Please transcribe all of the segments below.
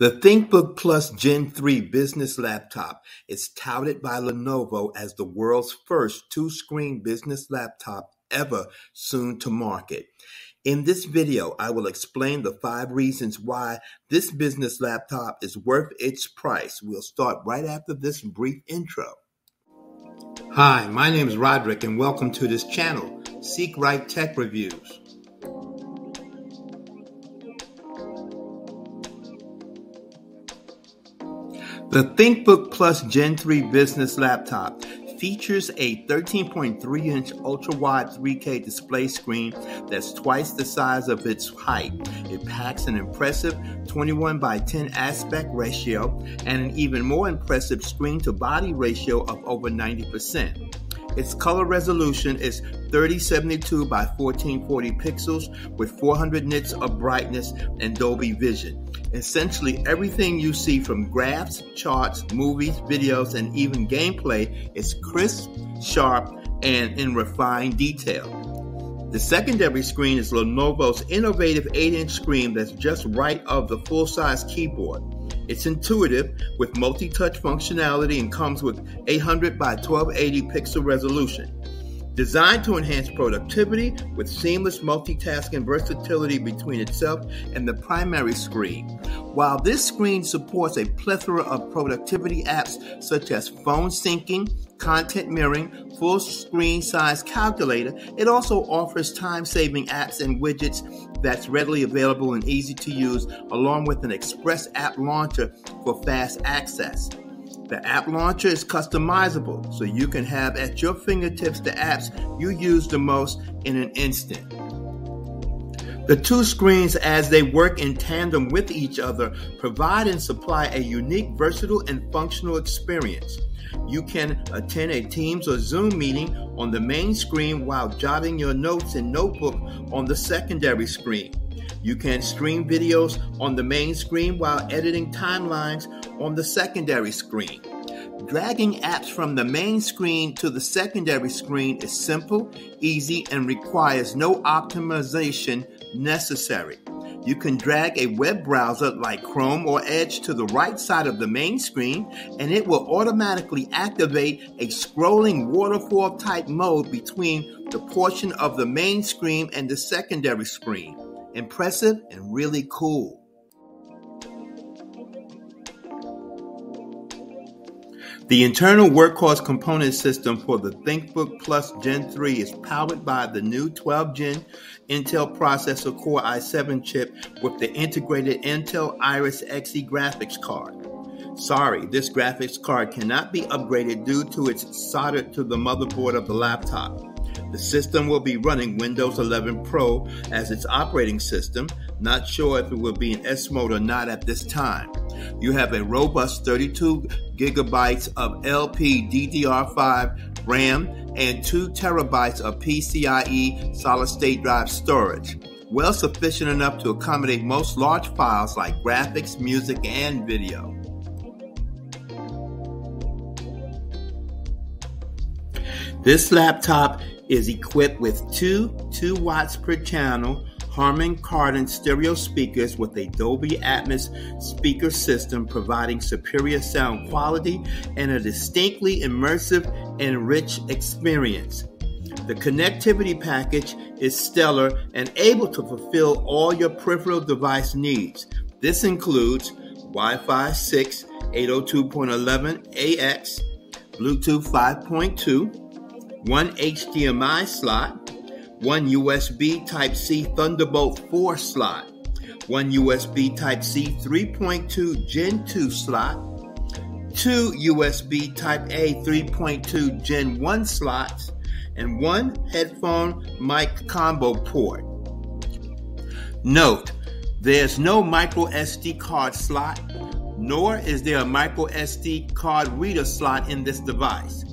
The ThinkBook Plus Gen 3 business laptop is touted by Lenovo as the world's first two-screen business laptop ever soon to market. In this video, I will explain the five reasons why this business laptop is worth its price. We'll start right after this brief intro. Hi, my name is Roderick and welcome to this channel, Seek Right Tech Reviews. The ThinkBook Plus Gen 3 business laptop features a 13.3 inch ultra wide 3K display screen that's twice the size of its height. It packs an impressive 21 by 10 aspect ratio and an even more impressive screen to body ratio of over 90%. Its color resolution is 3072 by 1440 pixels with 400 nits of brightness and Dolby Vision. Essentially, everything you see from graphs, charts, movies, videos, and even gameplay is crisp, sharp, and in refined detail. The secondary screen is Lenovo's innovative 8 inch screen that's just right of the full size keyboard. It's intuitive with multi touch functionality and comes with 800 by 1280 pixel resolution. Designed to enhance productivity with seamless multitasking versatility between itself and the primary screen. While this screen supports a plethora of productivity apps such as phone syncing, content mirroring, full screen size calculator, it also offers time saving apps and widgets that's readily available and easy to use, along with an Express app launcher for fast access. The app launcher is customizable, so you can have at your fingertips the apps you use the most in an instant. The two screens, as they work in tandem with each other, provide and supply a unique, versatile, and functional experience. You can attend a Teams or Zoom meeting on the main screen while jotting your notes in Notebook on the secondary screen. You can stream videos on the main screen while editing timelines on the secondary screen. Dragging apps from the main screen to the secondary screen is simple, easy, and requires no optimization necessary. You can drag a web browser like Chrome or Edge to the right side of the main screen, and it will automatically activate a scrolling waterfall type mode between the portion of the main screen and the secondary screen. Impressive and really cool. The internal workhorse component system for the ThinkBook Plus Gen 3 is powered by the new 12 Gen Intel processor Core i7 chip with the integrated Intel Iris Xe graphics card. Sorry, this graphics card cannot be upgraded due to its soldered to the motherboard of the laptop. The system will be running Windows 11 Pro as its operating system. Not sure if it will be in S mode or not at this time. You have a robust 32 gigabytes of LPDDR5 RAM and 2 terabytes of PCIe solid state drive storage. Well sufficient enough to accommodate most large files like graphics, music, and video. This laptop is equipped with two 2 watts per channel Harman Kardon stereo speakers with a Dolby Atmos speaker system providing superior sound quality and a distinctly immersive and rich experience. The connectivity package is stellar and able to fulfill all your peripheral device needs. This includes Wi Fi 6 802.11ax, Bluetooth 5.2, one HDMI slot, one USB Type C Thunderbolt 4 slot, one USB Type C 3.2 Gen 2 slot, two USB Type A 3.2 Gen 1 slots, and one headphone mic combo port. Note, there's no micro SD card slot, nor is there a micro SD card reader slot in this device.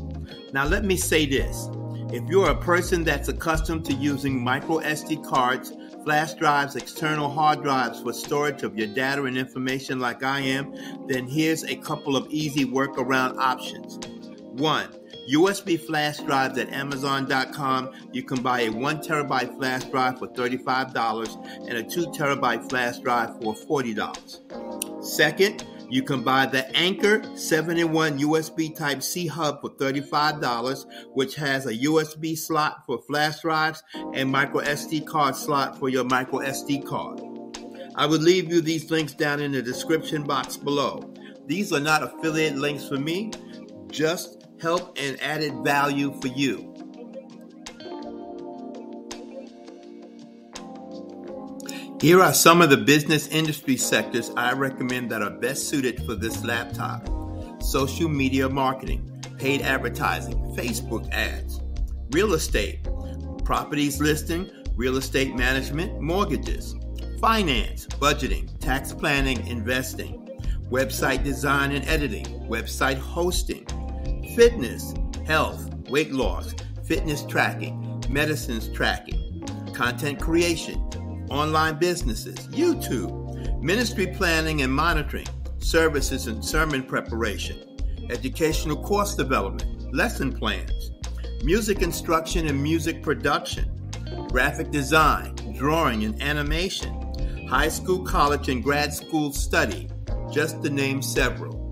Now, let me say this if you're a person that's accustomed to using micro SD cards, flash drives, external hard drives for storage of your data and information like I am, then here's a couple of easy workaround options. One, USB flash drives at Amazon.com. You can buy a one terabyte flash drive for $35 and a two terabyte flash drive for $40. Second, you can buy the Anker 7-in-1 USB Type-C hub for $35, which has a USB slot for flash drives and micro SD card slot for your micro SD card. I will leave you these links down in the description box below. These are not affiliate links for me, just help and added value for you. Here are some of the business industry sectors I recommend that are best suited for this laptop. Social media marketing, paid advertising, Facebook ads, real estate, properties listing, real estate management, mortgages, finance, budgeting, tax planning, investing, website design and editing, website hosting, fitness, health, weight loss, fitness tracking, medicines tracking, content creation online businesses, YouTube, ministry planning and monitoring, services and sermon preparation, educational course development, lesson plans, music instruction and music production, graphic design, drawing and animation, high school, college, and grad school study, just to name several.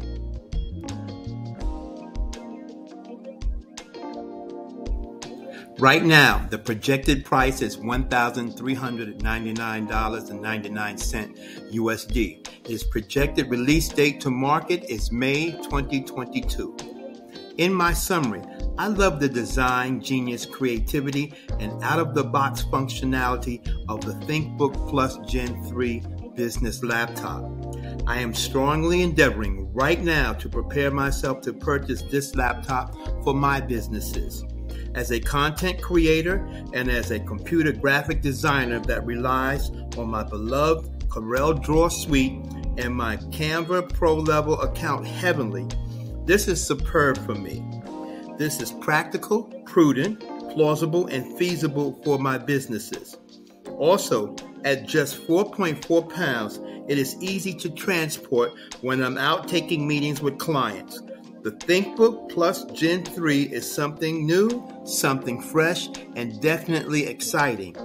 Right now, the projected price is $1,399.99 USD. Its projected release date to market is May 2022. In my summary, I love the design, genius, creativity, and out of the box functionality of the ThinkBook Plus Gen 3 business laptop. I am strongly endeavoring right now to prepare myself to purchase this laptop for my businesses as a content creator and as a computer graphic designer that relies on my beloved Corel Draw Suite and my Canva Pro level account heavenly. this is superb for me. This is practical, prudent, plausible, and feasible for my businesses. Also, at just 4.4 pounds, it is easy to transport when I'm out taking meetings with clients. The ThinkBook Plus Gen 3 is something new, something fresh, and definitely exciting.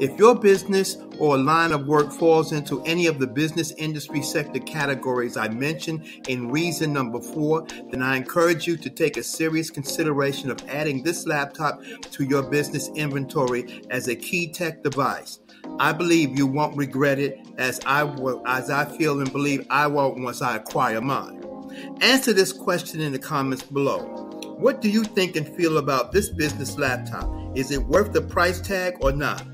If your business or line of work falls into any of the business industry sector categories I mentioned in reason number four, then I encourage you to take a serious consideration of adding this laptop to your business inventory as a key tech device. I believe you won't regret it as I will, as I feel and believe I won't once I acquire mine. Answer this question in the comments below. What do you think and feel about this business laptop? Is it worth the price tag or not?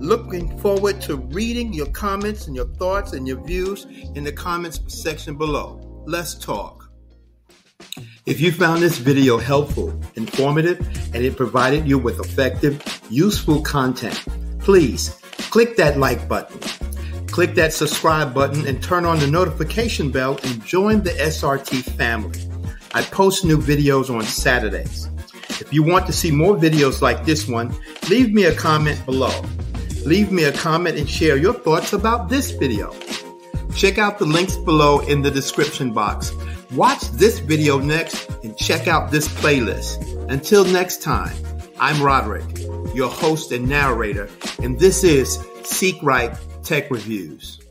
Looking forward to reading your comments and your thoughts and your views in the comments section below. Let's talk. If you found this video helpful, informative, and it provided you with effective, useful content, please click that like button Click that subscribe button and turn on the notification bell and join the SRT family. I post new videos on Saturdays. If you want to see more videos like this one, leave me a comment below. Leave me a comment and share your thoughts about this video. Check out the links below in the description box. Watch this video next and check out this playlist. Until next time, I'm Roderick, your host and narrator, and this is Seek Right Tech Reviews.